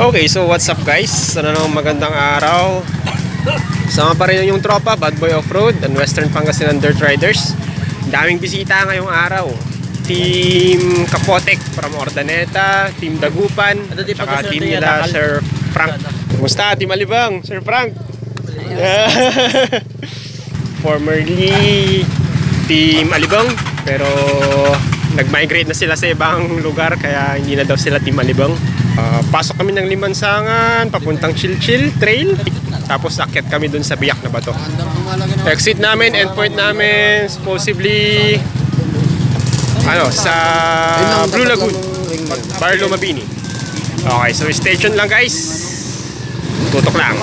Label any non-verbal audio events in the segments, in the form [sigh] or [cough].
Okay, so what's up guys? Sana naman magandang araw. Sama pa rin yung tropa, Bad Boy Off-Road and Western Pangasinan Dirt Riders. Daming bisita ngayong araw. Team Kapotek from Ordaneta, Team Dagupan, saka team nila Sir Frank. Kumusta, Team Alibang? Sir Frank? Formerly Team Alibang, pero nag-migrate na sila sa ibang lugar kaya hindi na daw sila Team Alibang. Ah, pasok kami ng Limansangan, papuntang Chill Trail. Tapos akyat kami dun sa biyak na bato. Exit namin, endpoint namin, supposedly ano, sa Blue Lagoon, Barlo Mabini. Okay, so stay tuned lang guys. Tutok lang.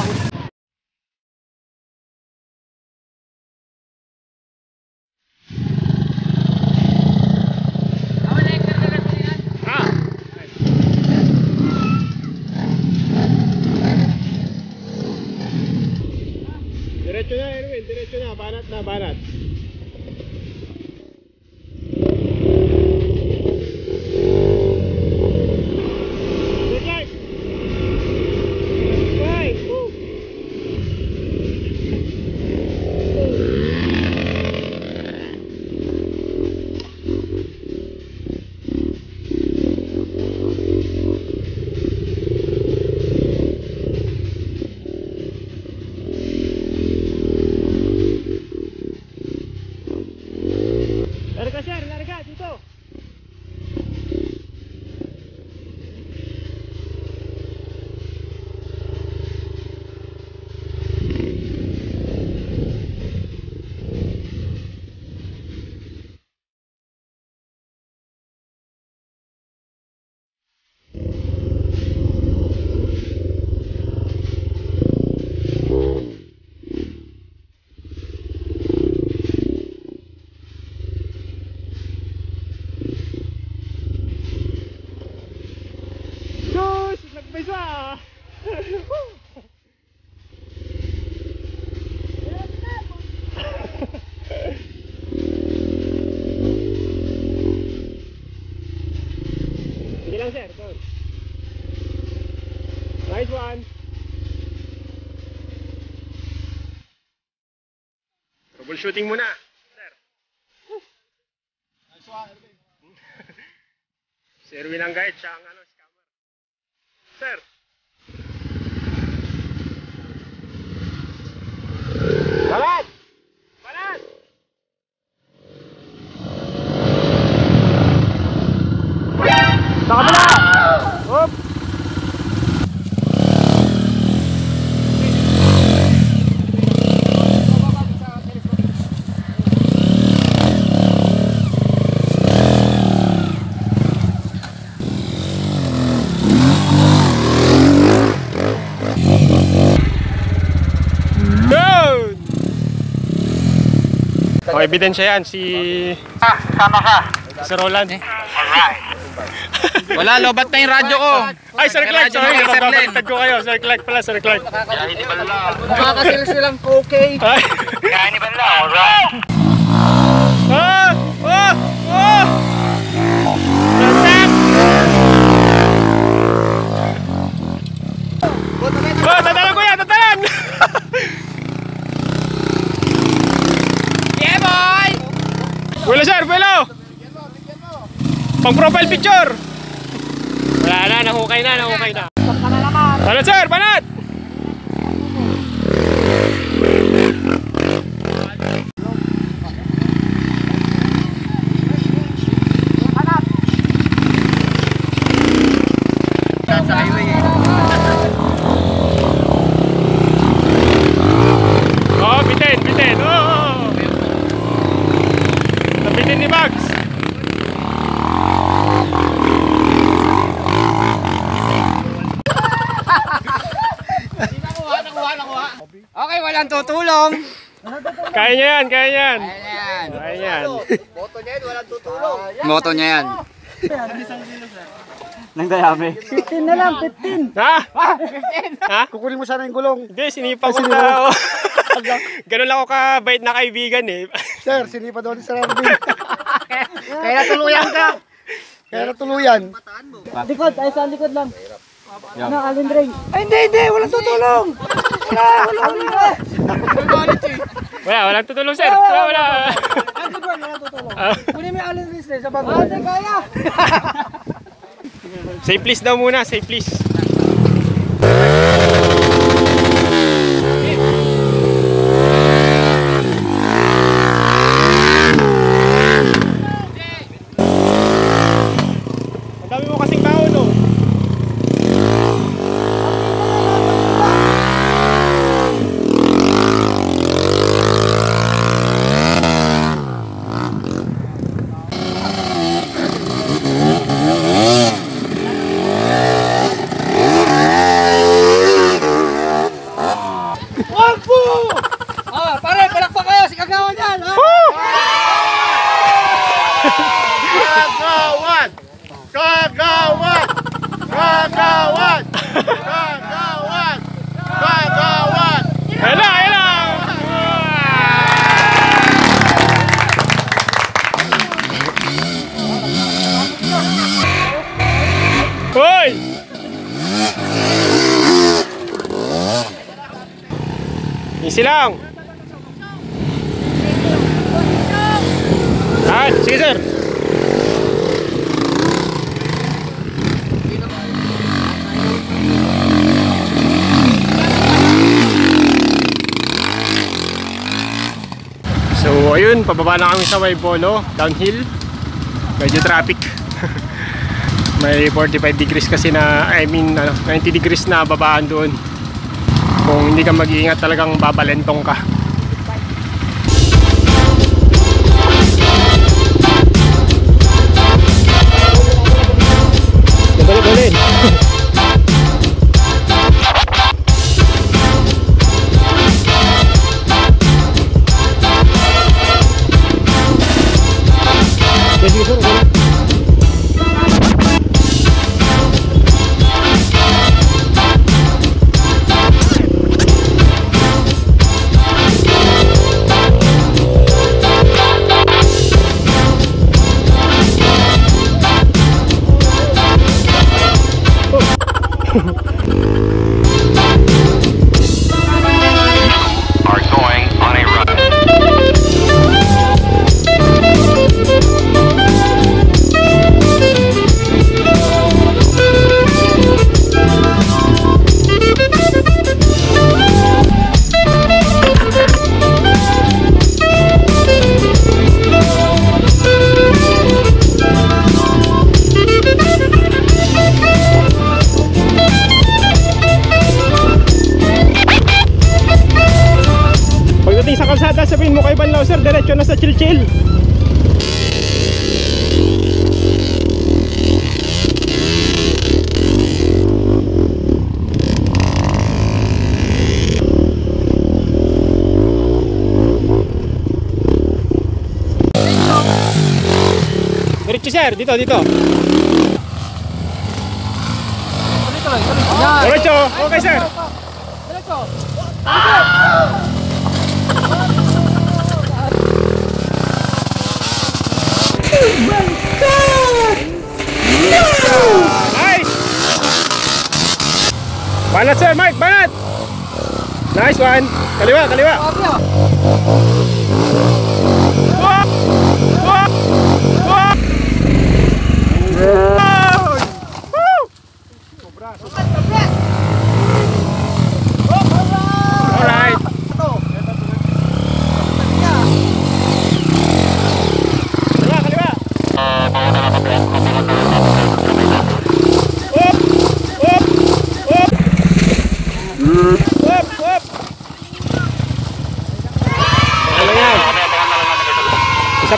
Troubleshooting muna, sir. Si Erwin ang guide, siya ang ano, scammer. Sir! Balat! Balat! Sa kabila! Hop! Yun! Oh, ebidensya yan, si... Ah, sama ka. Sir Roland. Alright. Wala, lobat na yung radyo ko. Ay, Sir Clark, sorry, nababaliktad ko kayo. Sir Clark pala, Sir Clark. Kaya hindi ba lang? Makakasilsilang okay. Ay! Kaya hindi ba lang? Alright. Picture! Wala na, nahukay na, nahukay na. Banat, sir, banat! Sa highway eh. Oh, bitin, bitin. Oh, oh, oh. Nabitin ni Bugs. Okay, walang tutulong. Kaya niya yan, kaya niya yan. Ayan. Kaya niya yan. Moto niya yan. Nang dayami. Ha? Ha? Kukunin mo sana yung gulong. Hindi, sinipa ko na. [laughs] Ganun lang ako kabait na kaibigan eh. Sir, sinipa daw ni Sir Arvin. [laughs] Kaya tuluyan ka. Kaya natuluyan. Likod, ay sa likod lang. Na, Allen Ring. Ay, hindi, hindi. Walang tutulong. Wala, wala, wala. Wala, walang tutulong sir. Wala, wala. Ano ba, walang tutulong? Ah, Kunin mo yung Allen Ring sa bago. Ah, kaya. Say please daw muna, say please. Ang dami mo kasing tao, no? Oh, pare, palakpak kayo. Si Kagawan yan. Ha? Kagawad! Kagawad! Kagawad! Kagawad! Kagawad! Hello, hello! Hoy! Easy lang. Ah, sige sir. So ayun, pababa na kami sa Waibolo, downhill. Medyo traffic. [laughs] May 45 degrees kasi na, I mean, ano, 90 degrees na babaan doon. Kung hindi ka mag-iingat talagang babalentong ka. Sir, dito, dito. Diretso, okay sir. Nice! Banat sir, Mike, banat! Nice one. Kaliwa, kaliwa. Wah! Wah! Wah! Wow! Woo! Alright. Kaliwa, kaliwa. Up! Up! Up! Up! Up! Ano yan? Isa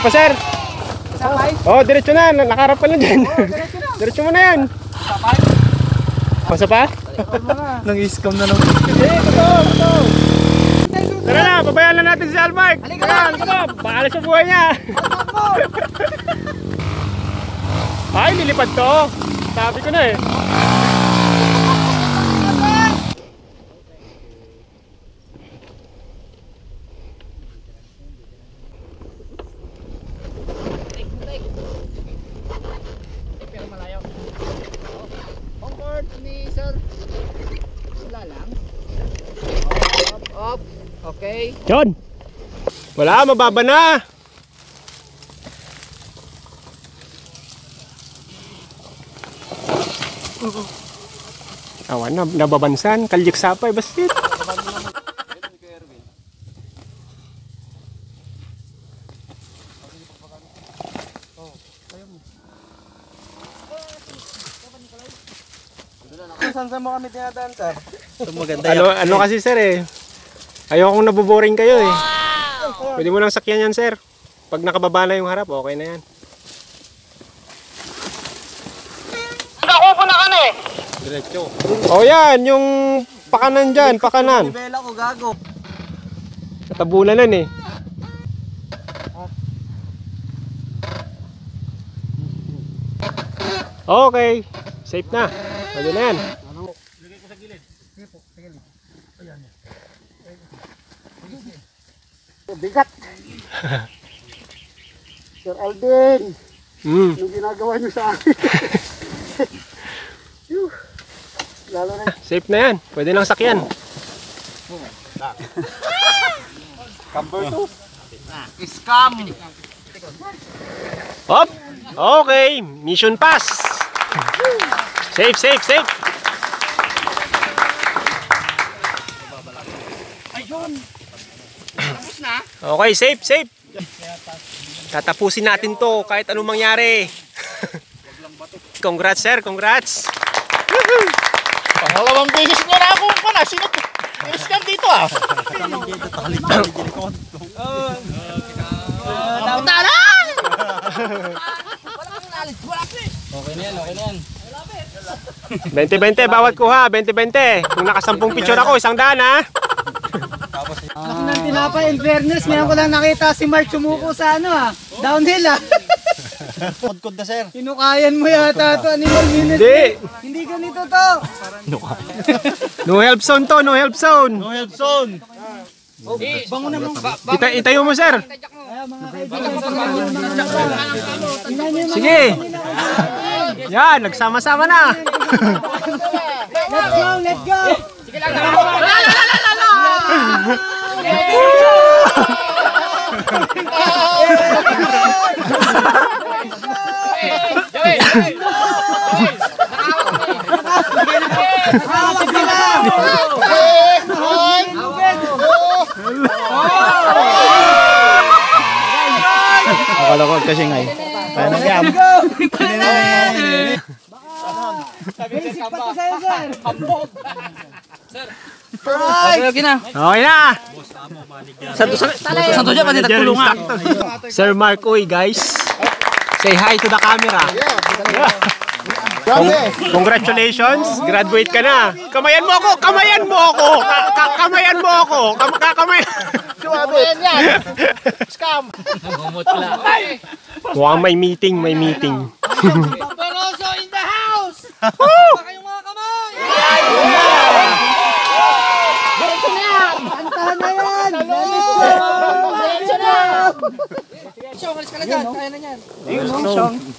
pa sir. Oh, diretso na. Nakaharap ka na dyan. diretso mo na yan. Masa pa? Nang-scam na naman. Tara na, pabayaan na natin si Almark. Halika na, halika na. Bakalas sa buhay niya. [laughs] Ay, nilipad to. Sabi ko na eh. Comfort ni sir. Wala lang. Up, up. Okay. Yun. Wala, mababa na. Awan na, nababansan. Kalyik sapay, basit. Saan saan mo kami dinadaan, sir? Ano, ano kasi sir eh. Ayokong naboboring kayo eh. Pwede mo lang sakyan yan sir. Pag nakababa na yung harap, okay na yan. Diretso. O yan, yung pakanan dyan, pakanan. Bela ko, gago. Tabunan eh. Okay. Safe na. Pwede na yan. Bigat. [laughs] Sir Alden, Mm. yung ginagawa niyo sa akin. [laughs] Yuh. Lalo na Safe na yan. Pwede lang sakyan. [laughs] Scam. Hop! Okay. Mission pass. Safe, safe, safe. Okay, safe, safe. Tatapusin natin to kahit anong mangyari. [laughs] congrats, sir. Congrats. Pangalawang beses niya na akong pana. Sino to? Scam dito ah. Okay na yan, okay na yan. 20-20, bawat kuha. 20-20. Kung nakasampung picture ako, isang daan ha. Laki ng tinapay, in fairness, ngayon ko lang nakita si Mark sumuko sa ano ah, downhill ah. Kod-kod na sir. Kinukayan mo yata to, animal minute. Hindi. Hindi ganito to. No help zone to, no help zone. No help zone. Bango na mo. Ita itayo mo, sir. Sige. Yan, nagsama-sama na. Let's go, let's go. Akala ko kasi ngay. Kaya nang yam. Basic pa to sa'yo, sir. Okay, okay na. Okay na. Santo, santo dyan, pati nagtulungan. Sir Mark Uy, guys. Say hi to the camera. Cong- congratulations, graduate ka na. Kamayan mo ako, kamayan mo ako. Ka- ka- kamayan mo ako. Kam kakamayan. Scam. Mukhang may meeting, may meeting. Barroso in the house! Baka yung mga kamay! Kantahan na yan! Diretso na! Siyong, alis ka na dyan. Kaya na yan. Yes!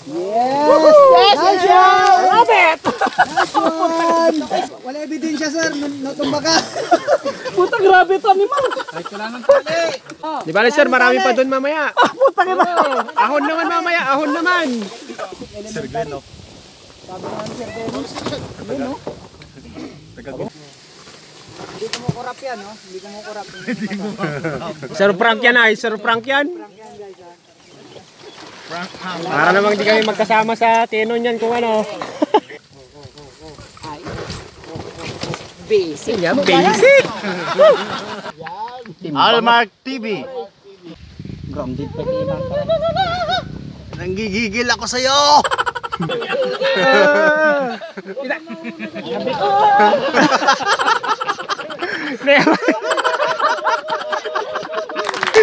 Yes! Nice one! Love it! Nice one! Wala ebidensya, sir. Natumba ka. [laughs] Puta, grabe to, animal. Di ba, sir, marami pa doon mamaya. [laughs] Puta ka Ahon naman mamaya, ahon naman. Hindi ko mo kurap yan, no? Hindi ko mo kurap. Sir Frank yan ay, Sir Frank yan. Para namang di kami magkasama sa Tenon yan kung ano. Basic. Yan, basic. Almark TV. Grounded pa di man. Nanggigigil ako sa'yo.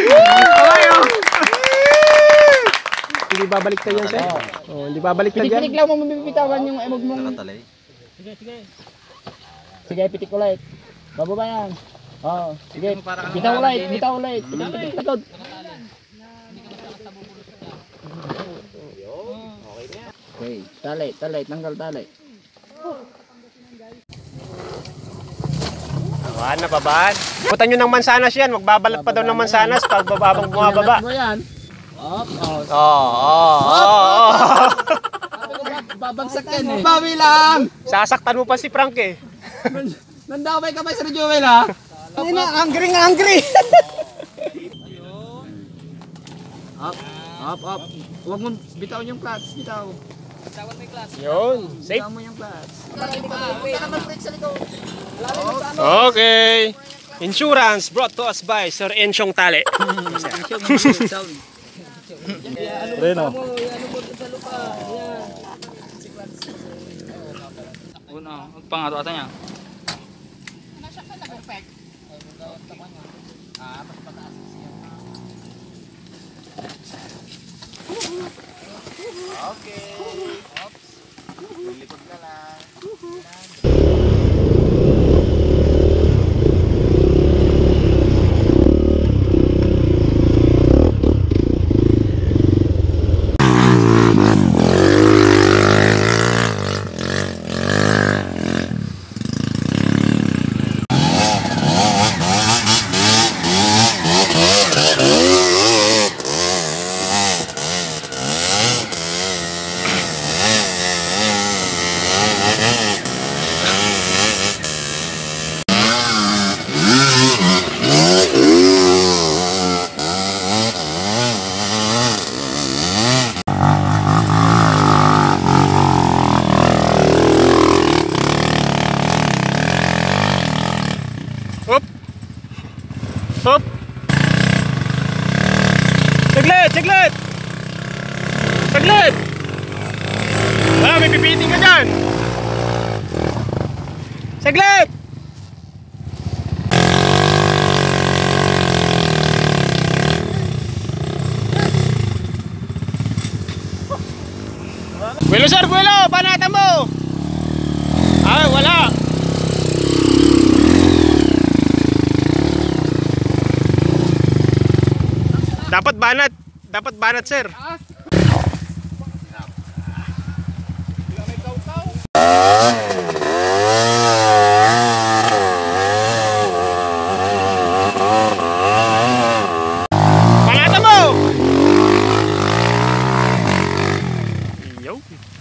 Kawayo. Hindi babalik yan, sir. Oh, hindi babalik yan. Pitik lang mo mabibitawan yung emog mong... Nakatalay. Sige, sige. Sige, pitik ulit. Bababa yan. Oo, sige. Bitaw ulit, bitaw ulit. Pitik, tatod. Okay, tali, tali, tanggal tali. Wala na babaan. Putan nyo ng mansanas yan. Magbabalat pa daw ng mansanas pag bababang bumababa. mo yan. Op, op. Oo, oo. Babagsak yan eh. Bawi lang! Sasaktan mo pa si Frank eh. Nandamay ka pa Sir Joel ha? Hindi na, angry nga angry! Up, up, up. Huwag mo bitaw yung clutch, bitaw. Yun, safe. Bitaw mo yung clutch. Okay. Insurance brought to us by Sir Enchong Tale. [laughs] Reno. Una, pangato ata niya. Hop. Hop. Saglit, saglit. Saglit. Wala, may pipiting ka dyan. Saglit. Buelo sir, buelo, banatan mo. Ay, wala. Dapat banat. Dapat banat, sir. Banatan open.